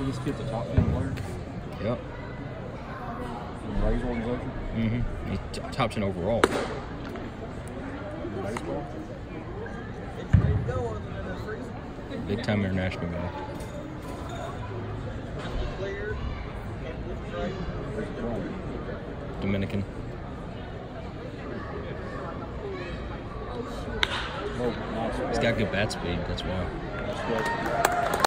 So this kid's a top 10 player Yep. in Rays' organization Mm-hmm. He's t- top 10 overall. baseball. Big time international guy. Dominican. He's got good bat speed, that's why.